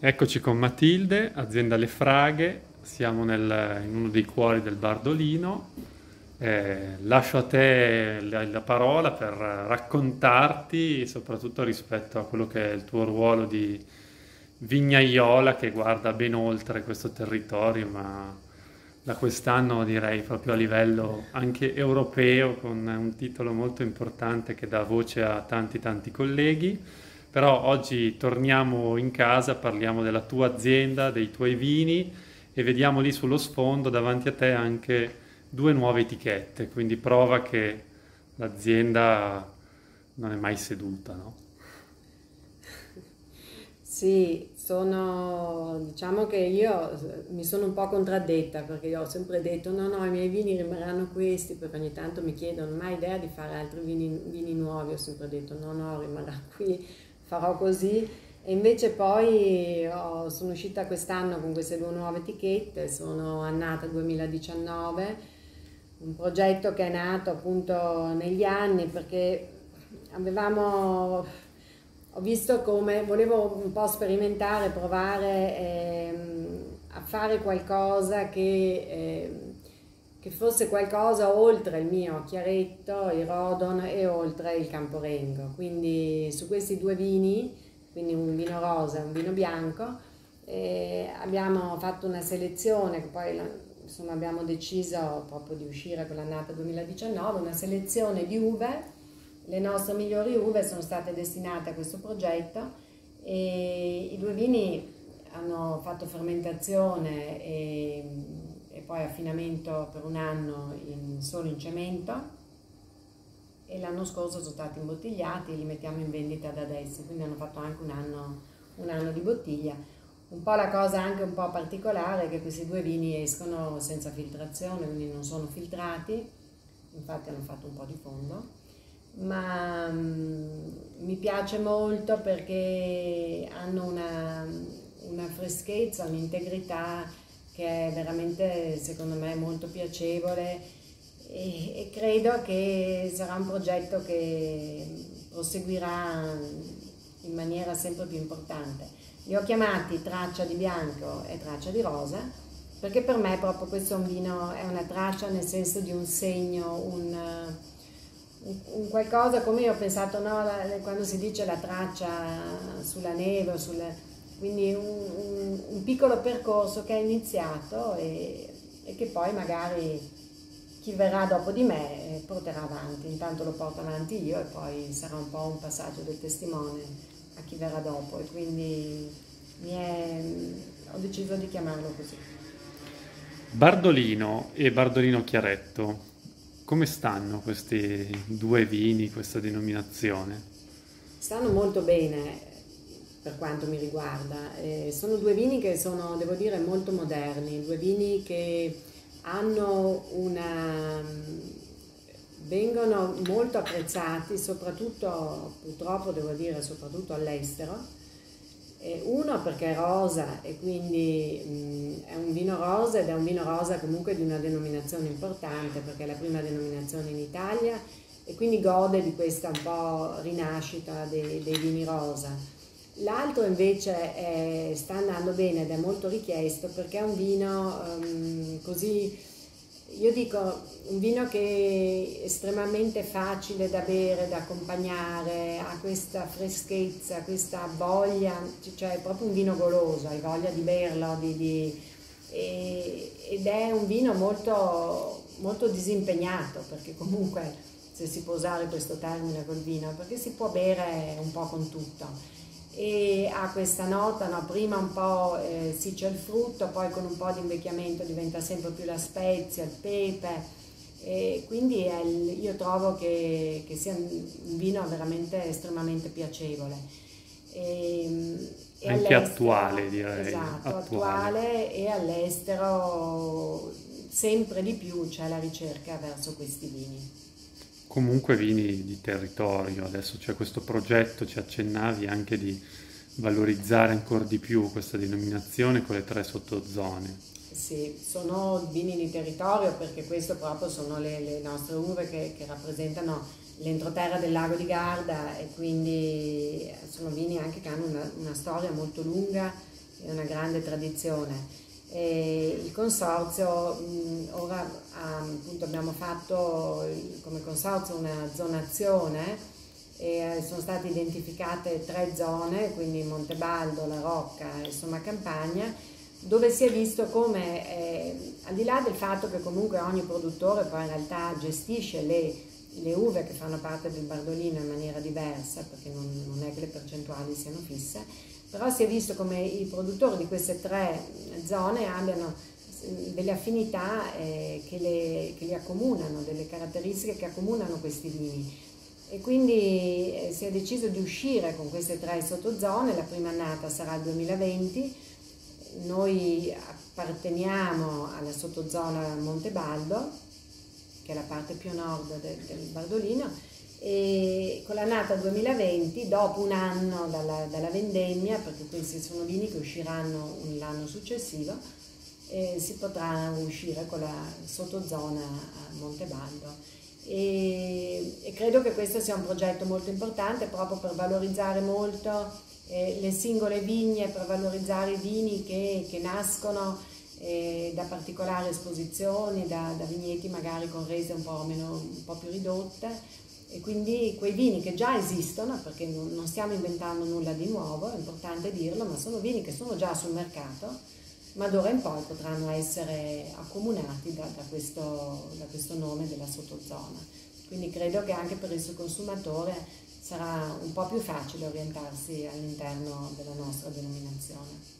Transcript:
Eccoci con Matilde, azienda Le Fraghe, siamo nel, in uno dei cuori del Bardolino. Eh, lascio a te la, la, parola per raccontarti, soprattutto rispetto a quello che è il tuo ruolo di vignaiola che guarda ben oltre questo territorio, ma da quest'anno direi proprio a livello anche europeo, con un titolo molto importante che dà voce a tanti tanti colleghi. Però oggi torniamo in casa, parliamo della tua azienda, dei tuoi vini e vediamo lì sullo sfondo davanti a te anche due nuove etichette, quindi prova che l'azienda non è mai seduta, no? Sì, sono, diciamo che io mi sono un po' contraddetta perché io ho sempre detto no, no, i miei vini rimarranno questi, perché ogni tanto mi chiedono, ma hai idea di fare altri vini, vini nuovi? Ho sempre detto no, no, rimarrà qui farò così. E invece poi oh, sono uscita quest'anno con queste due nuove etichette, sono annata 2019, un progetto che è nato appunto negli anni perché avevamo, ho visto come, volevo un po' sperimentare, provare ehm, a fare qualcosa che... Eh, che fosse qualcosa oltre il mio chiaretto, il Rodon e oltre il Camporengo. Quindi su questi due vini, quindi un vino rosa e un vino bianco, eh, abbiamo fatto una selezione che poi insomma, abbiamo deciso proprio di uscire con l'annata 2019, una selezione di uve. Le nostre migliori uve sono state destinate a questo progetto e i due vini hanno fatto fermentazione e poi affinamento per un anno in, solo in cemento e l'anno scorso sono stati imbottigliati e li mettiamo in vendita da adesso, quindi hanno fatto anche un anno, un anno di bottiglia. Un po' la cosa anche un po' particolare è che questi due vini escono senza filtrazione, quindi non sono filtrati, infatti hanno fatto un po' di fondo, ma um, mi piace molto perché hanno una, una freschezza, un'integrità che è veramente secondo me molto piacevole e, e credo che sarà un progetto che proseguirà in maniera sempre più importante. Li ho chiamati traccia di bianco e traccia di rosa perché per me proprio questo è un vino, è una traccia nel senso di un segno, un, un, qualcosa come io ho pensato no, quando si dice la traccia sulla neve o sulle quindi un, un, un, piccolo percorso che è iniziato e, e, che poi magari chi verrà dopo di me eh, porterà avanti, intanto lo porto avanti io e poi sarà un po' un passaggio del testimone a chi verrà dopo e quindi è, ho deciso di chiamarlo così. Bardolino e Bardolino Chiaretto, come stanno questi due vini, questa denominazione? Stanno molto bene, per quanto mi riguarda. Eh, sono due vini che sono, devo dire, molto moderni, due vini che hanno una vengono molto apprezzati, soprattutto, purtroppo devo dire, soprattutto all'estero. Eh, uno perché è rosa e quindi mh, è un vino rosa ed è un vino rosa comunque di una denominazione importante perché è la prima denominazione in Italia e quindi gode di questa un po' rinascita dei, dei vini rosa L'altro invece è, sta andando bene ed è molto richiesto perché è un vino um, così, io dico, un vino che è estremamente facile da bere, da accompagnare, ha questa freschezza, questa voglia, cioè è proprio un vino goloso, hai voglia di berlo, di, di, e, ed è un vino molto, molto disimpegnato perché comunque se si può usare questo termine col vino, perché si può bere un po' con tutto e ha questa nota, no? prima un po' eh, si c'è il frutto, poi con un po' di invecchiamento diventa sempre più la spezia, il pepe, e quindi il, io trovo che, che, sia un vino veramente estremamente piacevole. E, e Anche attuale direi. Esatto, attuale. attuale e all'estero sempre di più c'è la ricerca verso questi vini comunque vini di territorio. Adesso c'è questo progetto, ci accennavi anche di valorizzare ancora di più questa denominazione con le tre sottozone. Sì, sono vini di territorio perché queste proprio sono le, le nostre uve che, che, rappresentano l'entroterra del lago di Garda e quindi sono vini anche che hanno una, una storia molto lunga è una grande tradizione. E il consorzio, mh, ora appunto abbiamo fatto come consorzio una zonazione e sono state identificate tre zone, quindi Montebaldo, La Rocca e Somma Campagna, dove si è visto come, eh, al di là del fatto che comunque ogni produttore poi in realtà gestisce le, le uve che fanno parte del Bardolino in maniera diversa, perché non, non, è che le percentuali siano fisse, però si è visto come i produttori di queste tre zone abbiano delle affinità eh, che, le, che li accomunano, delle caratteristiche che accomunano questi vini. E quindi eh, si è deciso di uscire con queste tre sottozone, la prima annata sarà il 2020, noi apparteniamo alla sottozona Montebaldo, che è la parte più nord del, del Bardolino, e con l'annata 2020, dopo un anno dalla, dalla, vendemmia, perché questi sono vini che usciranno l'anno successivo, eh, si potrà uscire con la sottozona a Montebaldo. E, e, credo che questo sia un progetto molto importante proprio per valorizzare molto eh, le singole vigne, per valorizzare i vini che, che nascono eh, da particolari esposizioni, da, da, vigneti magari con rese un po', meno, un po' più ridotte e quindi quei vini che già esistono, perché non, stiamo inventando nulla di nuovo, è importante dirlo, ma sono vini che sono già sul mercato ma d'ora in poi potranno essere accomunati da, da, questo, da questo nome della sottozona. Quindi credo che anche per il suo consumatore sarà un po' più facile orientarsi all'interno della nostra denominazione.